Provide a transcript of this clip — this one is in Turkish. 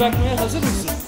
bırakmaya hazır mısın?